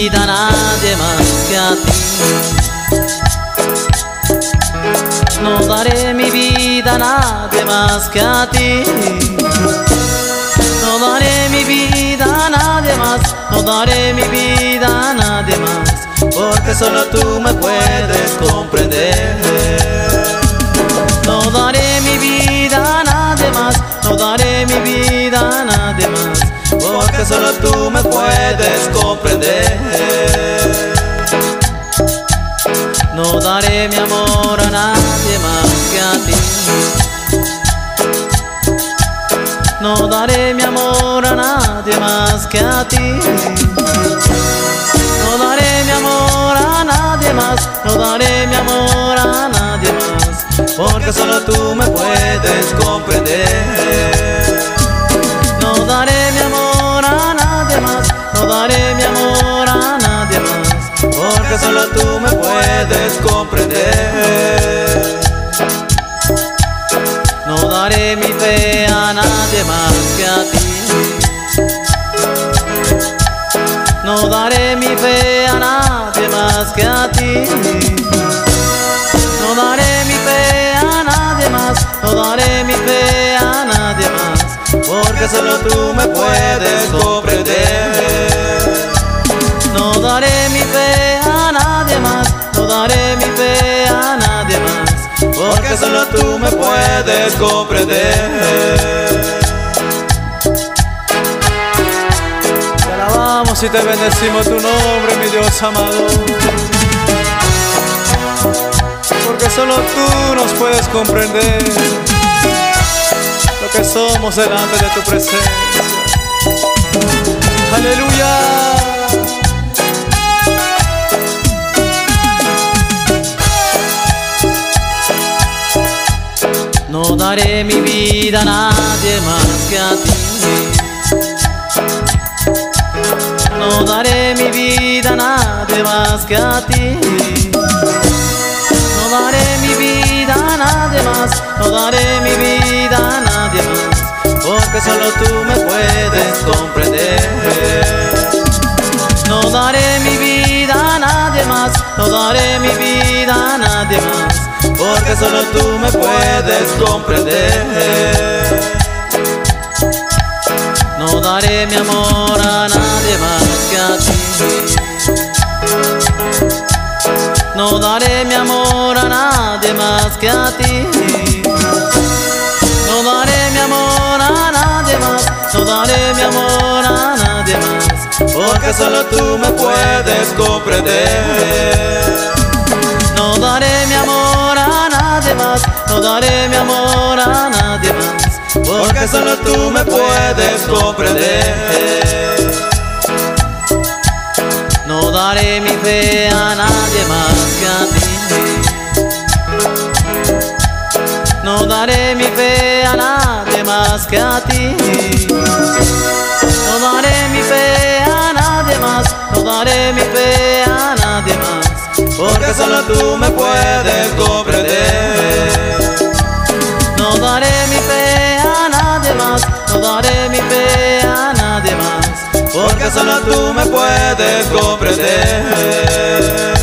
vida nadie más que a ti. No daré mi vida nadie más que a ti. No daré mi vida a nadie más, no daré mi vida a nadie más, porque solo tú me puedes comprender. Solo tú me puedes comprender. No daré mi amor a nadie más que a ti. No daré mi amor a nadie más que a ti. No daré mi amor a nadie más. No daré mi amor a nadie más. Porque solo tú me puedes comprender. Porque solo tú me puedes comprender. No daré mi fe a nadie más que a ti. No daré mi fe a nadie más que a ti. No daré mi fe a nadie más, no daré mi fe a nadie más, porque solo tú me puedes porque solo tú me puedes comprender. Te alabamos y te bendecimos tu nombre, mi Dios amado. Porque solo tú nos puedes comprender lo que somos delante de tu presencia. Aleluya. Daré mi vida a nadie más que a ti. No daré mi vida a nadie más que a ti. No daré mi vida a nadie más, no daré mi vida a nadie más, porque solo tú me puedes comprender. No daré mi vida a nadie más, no daré mi vida porque solo tú me puedes comprender. No daré mi amor a nadie más que a ti. No daré mi amor a nadie más que a ti. No daré mi amor a nadie más, no daré mi amor a nadie más, porque solo tú me puedes comprender. No daré mi amor nadie más, no daré mi amor a nadie más, porque solo tú me puedes comprender. No daré mi fe a nadie más que a ti. No daré mi fe a nadie más que a ti. No daré mi fe a nadie más, no daré mi fe a nadie más, porque solo tú me puedes comprender. No daré mi fe a nadie más, no daré mi fe a nadie más, porque solo tú me puedes comprender.